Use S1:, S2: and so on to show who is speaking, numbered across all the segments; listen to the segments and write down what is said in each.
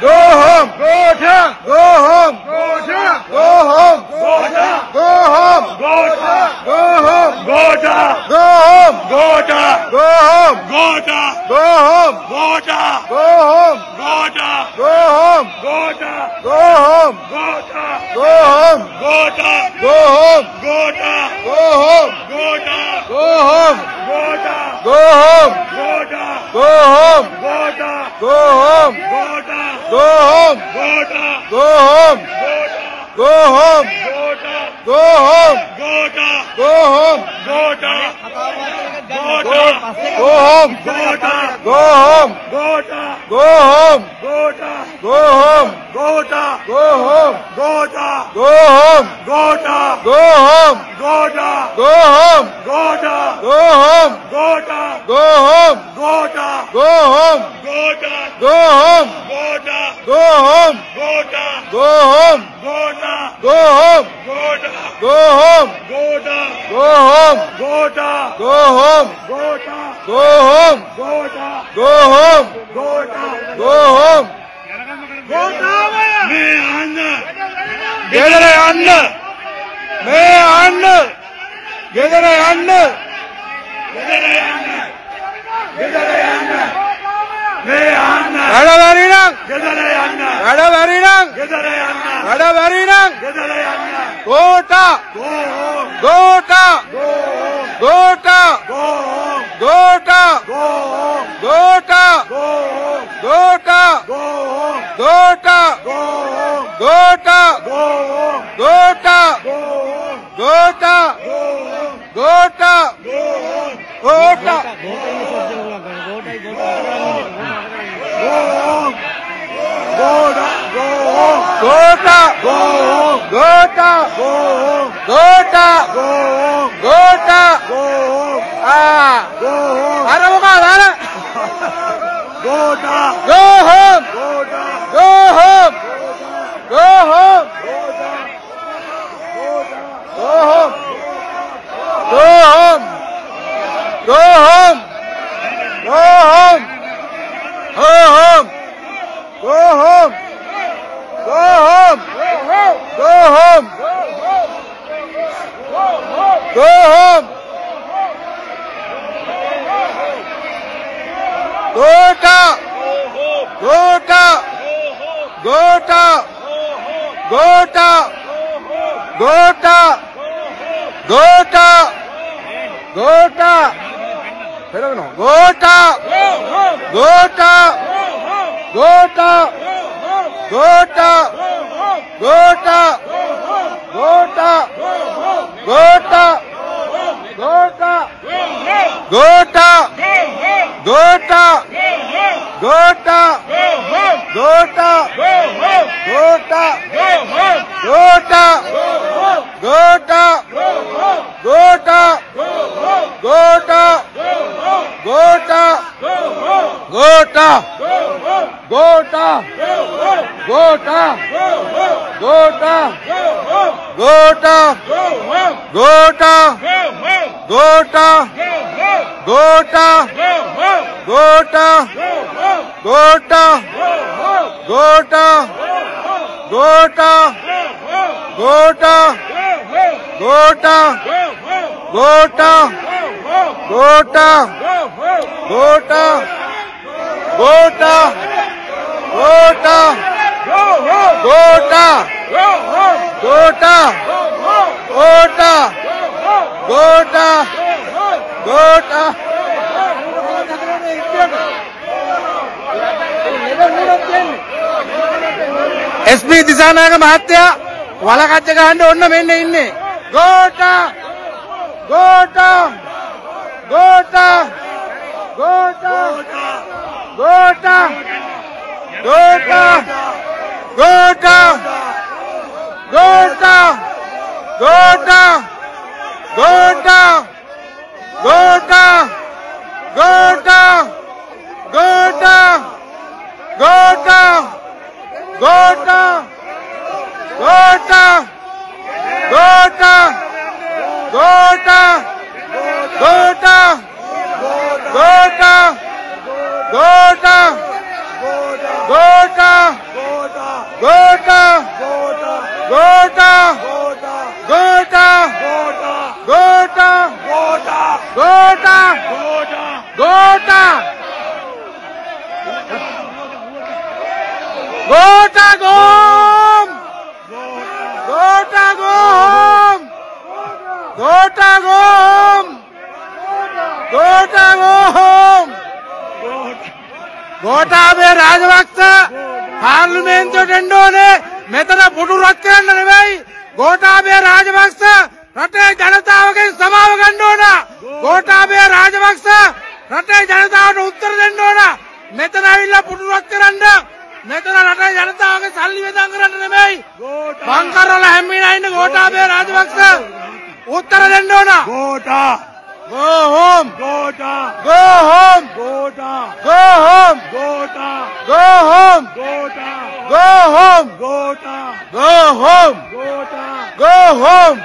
S1: Go home. Go down. Go home. Go down. Go home. Go down. Go home. Go down. Go home. Go down. Go home. Go down. Go home. Go down. Go home. Go down. Go home. Go down. Go home. Go down. Go home. Go down. Go home. Go down. Go home. Go down. Go home. Go down. Go home. Go down. Go home. Go down. Go home. Go home. Go home. Go home. Go home. Go home. Go home. Go home. Go down. Go home. Go down. Go down. Go home. Go down. Go home. Go down. Go home. Go down. Go home. Go down. Go home. Go down. Go home. Go down. Go home. Go down. Go home. Go down. Go home. Go down. Go home. Go down. Go home. Gota. Go home. Gota. Go home. Gota. Go home. Gota. Go home. Gota. Go home. Gota. मैं अन्ना गेदरे अन्ना मैं अन्ना गेदरे अन्ना गेदरे अन्ना गेदरे अन्ना मैं अन्ना अड़ा वरीना गेदरे अन्ना अड़ा वरीना गेदरे अन्ना अड़ा वरीना गेदरे अन्ना Go home. Go home. Go home. Go home. Go home. Go home. Go home. Go home. Go home. Go home. Go home. Go home. Go home. Go home. Go home. Go Gota! Go home! Gota! Go home! Gota! Go home! Gota! Go home! Ah! Go home! Ara mo ka, ara! Gota! Go home! go Gota! Go home! Go home! Go home. Gota! Gota! Gota! Gota! Gota! Gota! Gota! Pero Gota! Gota! Gota! Gota! Gota! Gota! Gota! Gota! Gota! Gota! Gota! Gota! Gota! Gota! Gota! Gota! Gota! Gota! Gota! Gota! Gota! Gota! Gota! Gota! Gota! Gota! Gota! Gota! Gota! Gota! Gota! Gota! Gota! Gota! Gota! Gota! Gota! Gota! Gota! Gota! Gota! Gota! එස්පී Dissanayake මහත්තයා වලකච්ච ගහන්න ඔන්න මෙන්න ඉන්නේ. Gota! Gota! Gota! Gota! Gota! Gota! Gota! Gota! Gota! Gota! Gota! Gota! Gota! Gota! Gota! Gota! Gota! Gota! Gota! Gota! Gota! Gota! Gota!
S2: Gota!
S1: Gota! Gota! गोटा। गोटा। गोटा गोम। गोटा गोम। गोटा गोम। गोटा गोम। गोटा में राजवक्त पार्लियामेंट डंडो ने, मैं तेरा बुटू रख के भाई। गोटा बे राजवक्त රටේ ජනතාවගෙන් සමාව ගන්න ඕන. ගෝඨාභය රාජපක්ෂ රටේ ජනතාවට උත්තර දෙන්න ඕන. මෙතන ඇවිල්ලා පුටු රත් කරන්න. මෙතන රටේ ජනතාවගේ සල්ලි වෙදන් කරන්න නෙමෙයි. බංකරවල හැම්මිලා ඉන්න ගෝඨාභය රාජපක්ෂ උත්තර දෙන්න ඕන.
S2: Gota.
S1: Go home.
S2: Gota.
S1: Go home.
S2: Gota.
S1: Go home.
S2: Gota.
S1: Go home.
S2: Gota
S1: Go home. Go home. Go home. Go home.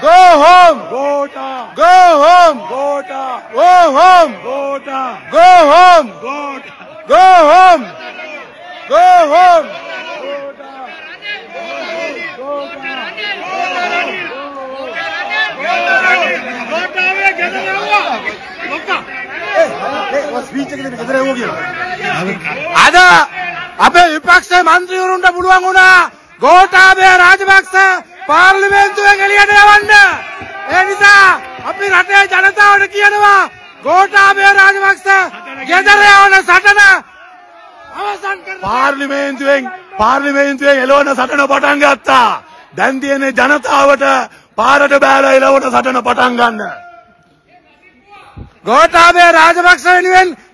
S1: Go home. Go home. Go home.
S2: Go home.
S1: Go home. Go home. ಅದ අපේ විපක්ෂ මන්ත්‍රීවරුන්ට පුළුවන් වුණා ගෝඨාභය රාජපක්ෂ පාර්ලිමේන්තුවෙන් එළියට යවන්න. ඒ නිසා අපි රටේ ජනතාවට කියනවා ගෝඨාභය රාජපක්ෂ ගෙදර යවන සටන අවසන් කරන්න.
S2: පාර්ලිමේන්තුවෙන් පාර්ලිමේන්තුවෙන් එළවන සටන පටන් ගත්තා. දැන් තියෙන්නේ ජනතාවට පාරට බෑලා එළවන සටන පටන් ගන්න.
S1: ගෝඨාභය රාජපක්ෂ වෙනුවෙන්